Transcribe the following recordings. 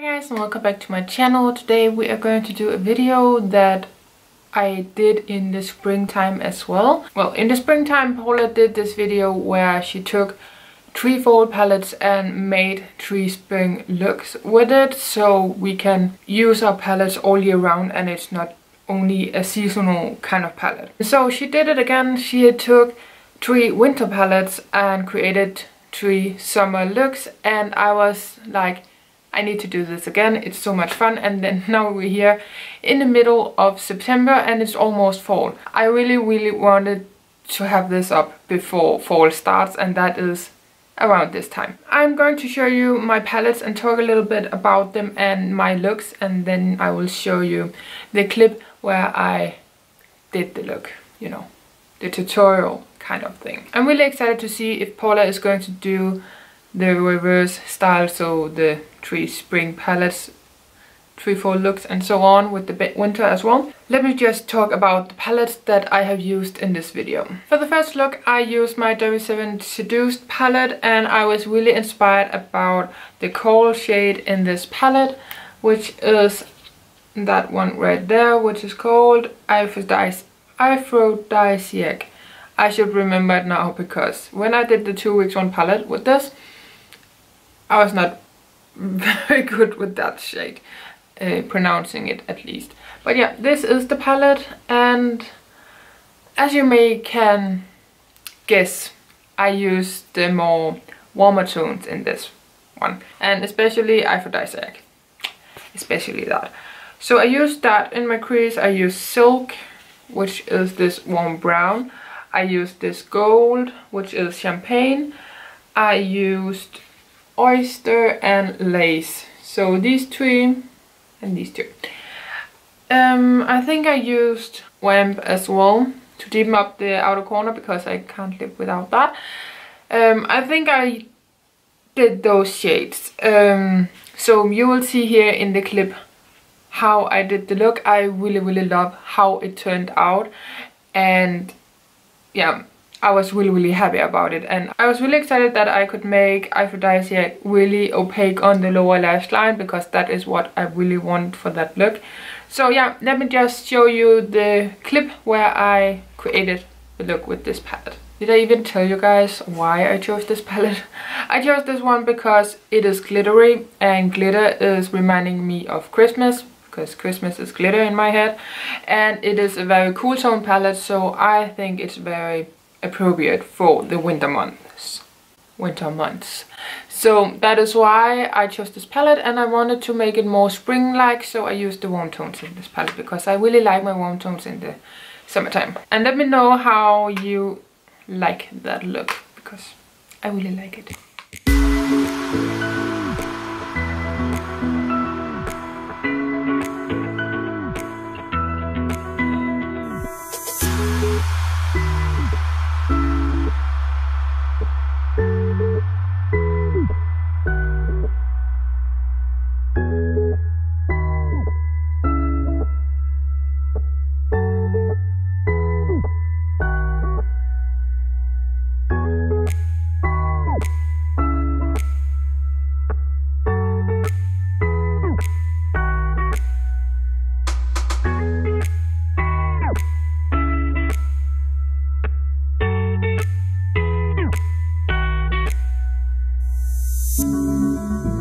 Hi guys and welcome back to my channel. Today we are going to do a video that I did in the springtime as well. Well, in the springtime Paula did this video where she took three fall palettes and made three spring looks with it so we can use our palettes all year round and it's not only a seasonal kind of palette. So she did it again. She took three winter palettes and created three summer looks and I was like I need to do this again. It's so much fun. And then now we're here in the middle of September and it's almost fall. I really, really wanted to have this up before fall starts and that is around this time. I'm going to show you my palettes and talk a little bit about them and my looks and then I will show you the clip where I did the look, you know, the tutorial kind of thing. I'm really excited to see if Paula is going to do the reverse style, so the three spring palettes, three fall looks and so on with the winter as well. Let me just talk about the palettes that I have used in this video. For the first look I used my W7 Seduced palette and I was really inspired about the coral shade in this palette which is that one right there which is called Aphrodisiac. I should remember it now because when I did the two weeks one palette with this I was not very good with that shade, uh, pronouncing it at least. But yeah, this is the palette and as you may can guess, I use the more warmer tones in this one. And especially Aphrodisiac, especially that. So I use that in my crease, I use Silk, which is this warm brown. I used this gold, which is champagne. I used oyster and lace. So these three and these two. Um, I think I used Wamp as well to deepen up the outer corner because I can't live without that. Um, I think I did those shades. Um, so you will see here in the clip how I did the look. I really, really love how it turned out. And yeah, I was really really happy about it and I was really excited that I could make Aphrodisiac really opaque on the lower lash line because that is what I really want for that look. So yeah, let me just show you the clip where I created the look with this palette. Did I even tell you guys why I chose this palette? I chose this one because it is glittery and glitter is reminding me of Christmas because Christmas is glitter in my head and it is a very cool tone palette so I think it's very appropriate for the winter months. Winter months. So that is why I chose this palette and I wanted to make it more spring-like so I used the warm tones in this palette because I really like my warm tones in the summertime. And let me know how you like that look because I really like it. うん。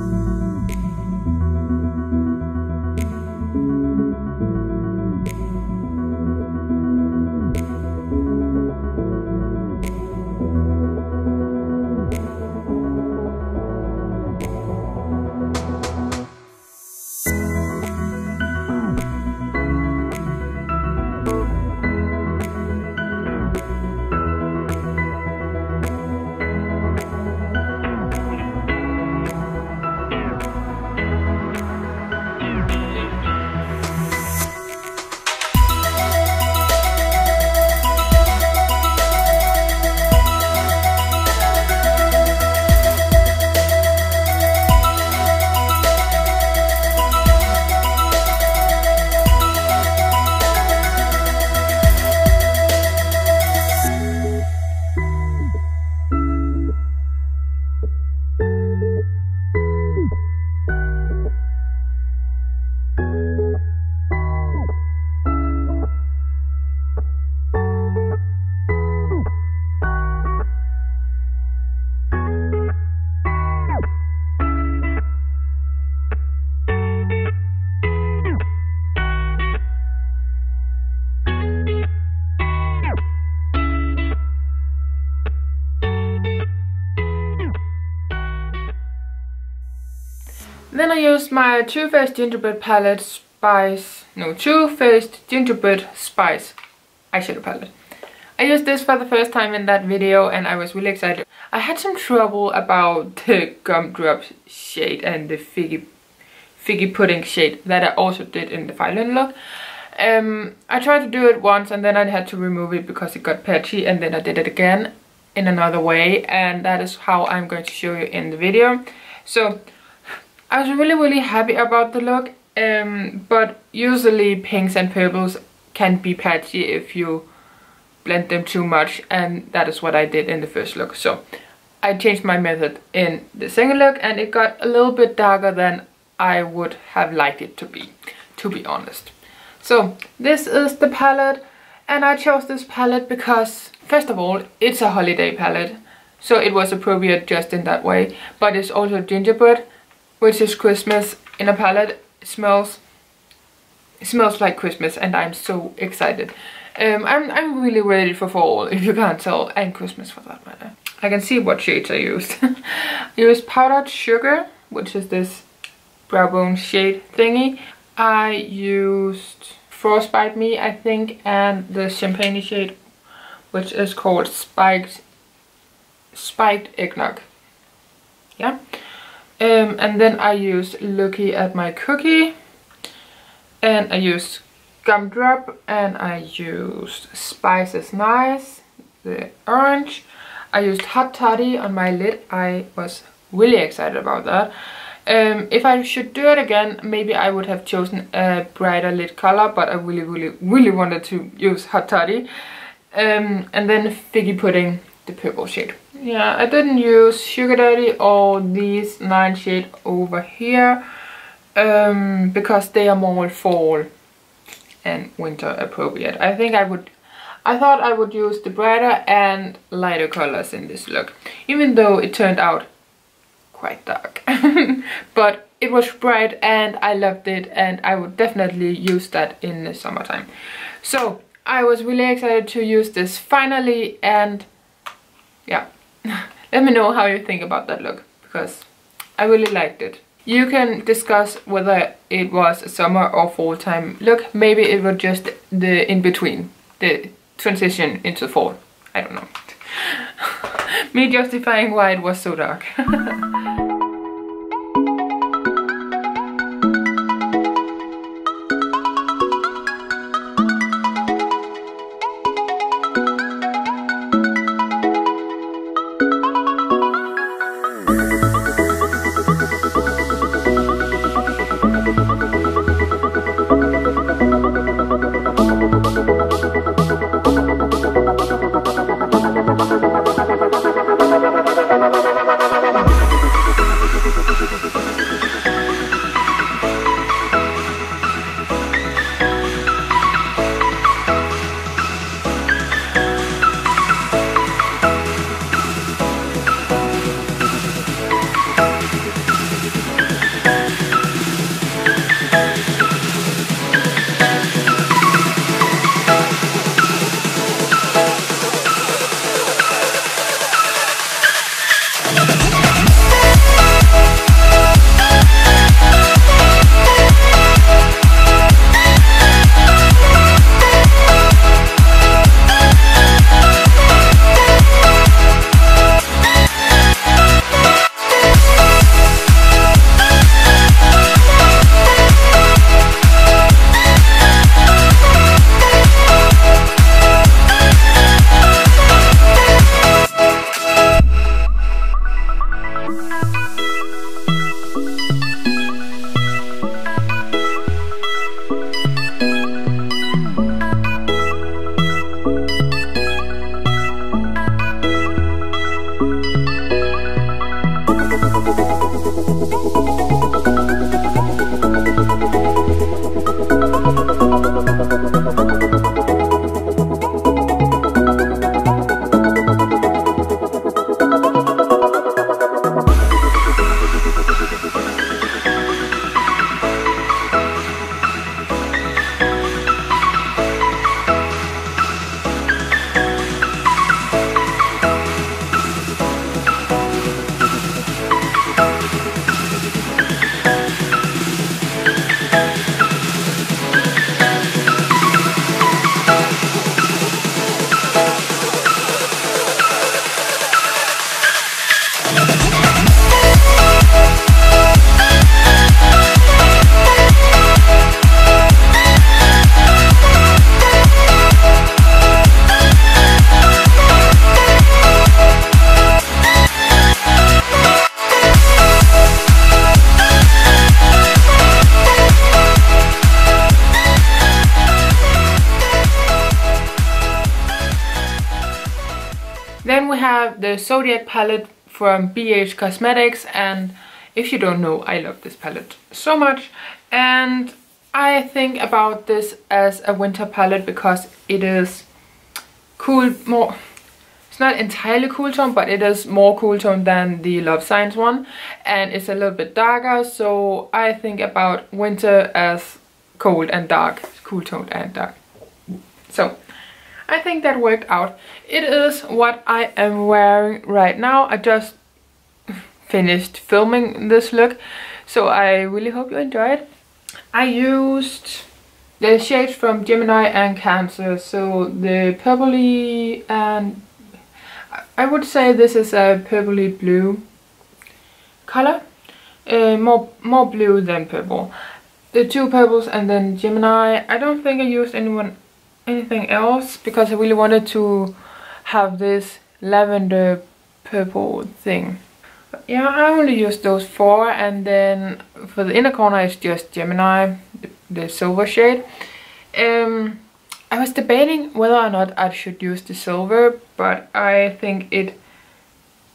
Then I used my Too Faced Gingerbread Palette Spice, no, Too Faced Gingerbread Spice eyeshadow palette. I used this for the first time in that video and I was really excited. I had some trouble about the gumdrop shade and the figgy, figgy pudding shade that I also did in the violin look. Um, I tried to do it once and then I had to remove it because it got patchy and then I did it again in another way and that is how I'm going to show you in the video. So I was really really happy about the look um, but usually pinks and purples can be patchy if you blend them too much and that is what I did in the first look. So I changed my method in the second look and it got a little bit darker than I would have liked it to be, to be honest. So this is the palette and I chose this palette because first of all it's a holiday palette so it was appropriate just in that way but it's also gingerbread which is Christmas in a palette. It smells it smells like Christmas and I'm so excited. Um, I'm, I'm really ready for fall, if you can't tell, and Christmas for that matter. I can see what shades I used. I used powdered sugar, which is this brow bone shade thingy. I used Frostbite Me, I think, and the champagne shade, which is called Spiked Spiked Eggnog. Yeah. Um, and then I used Looky at My Cookie. And I used Gumdrop and I used Spices Nice, the orange. I used Hot Toddy on my lid. I was really excited about that. Um, if I should do it again, maybe I would have chosen a brighter lid color, but I really, really, really wanted to use Hot Toddy. Um, and then Figgy Pudding, the purple shade. Yeah, I didn't use Sugar Daddy or these nine shade over here um, because they are more fall and winter appropriate. I think I would I thought I would use the brighter and lighter colors in this look, even though it turned out quite dark. but it was bright and I loved it and I would definitely use that in the summertime. So I was really excited to use this finally and yeah, let me know how you think about that look because I really liked it. You can discuss whether it was a summer or fall time look. Maybe it was just the in-between, the transition into fall. I don't know. Me justifying why it was so dark. the Zodiac palette from BH Cosmetics and if you don't know, I love this palette so much and I think about this as a winter palette because it is cool, more, it's not entirely cool tone, but it is more cool tone than the Love Signs one and it's a little bit darker so I think about winter as cold and dark, cool toned and dark. So I think that worked out. It is what I am wearing right now. I just finished filming this look so I really hope you enjoy it. I used the shades from Gemini and Cancer so the purpley and I would say this is a purpley blue color uh, more more blue than purple the two purples and then Gemini I don't think I used anyone anything else? Because I really wanted to have this lavender purple thing. But yeah I only used those four and then for the inner corner it's just Gemini the, the silver shade. Um I was debating whether or not I should use the silver, but I think it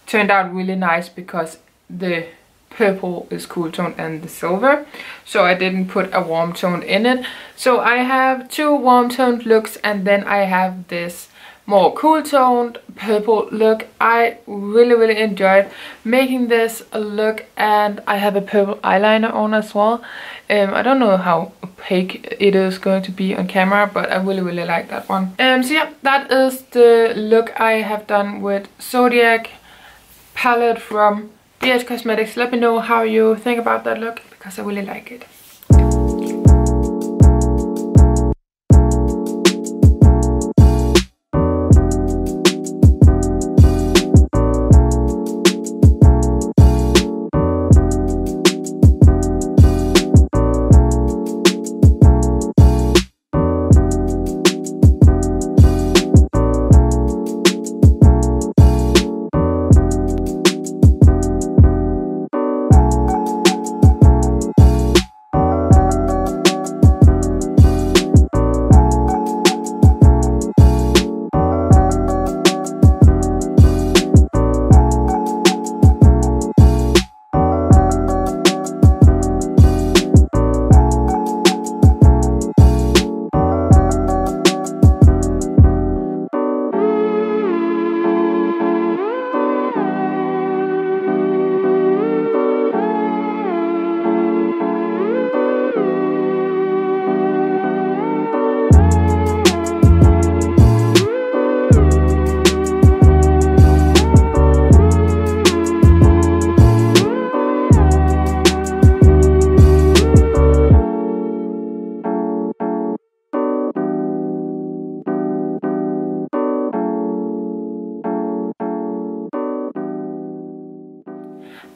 turned out really nice because the purple is cool tone and the silver so I didn't put a warm tone in it. So I have two warm toned looks and then I have this more cool toned purple look. I really really enjoyed making this look and I have a purple eyeliner on as well. Um, I don't know how opaque it is going to be on camera but I really really like that one. Um, so yeah that is the look I have done with Zodiac palette from BH Cosmetics. Let me know how you think about that look because I really like it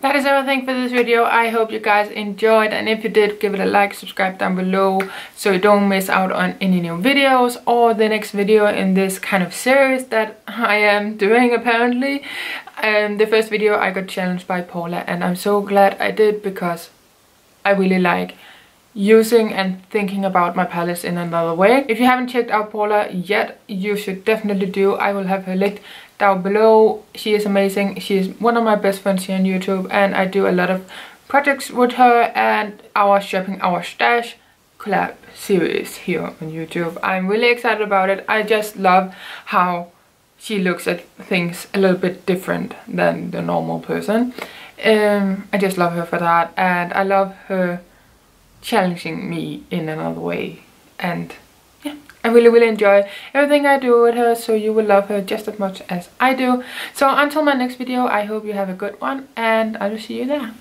that is everything for this video. I hope you guys enjoyed and if you did give it a like subscribe down below so you don't miss out on any new videos or the next video in this kind of series that i am doing apparently. Um the first video i got challenged by paula and i'm so glad i did because i really like using and thinking about my palettes in another way. If you haven't checked out Paula yet, you should definitely do. I will have her linked down below. She is amazing. She is one of my best friends here on YouTube and I do a lot of projects with her and our Shopping Our Stash collab series here on YouTube. I'm really excited about it. I just love how she looks at things a little bit different than the normal person. Um, I just love her for that and I love her challenging me in another way. And yeah I really really enjoy everything I do with her so you will love her just as much as I do. So until my next video I hope you have a good one and I will see you there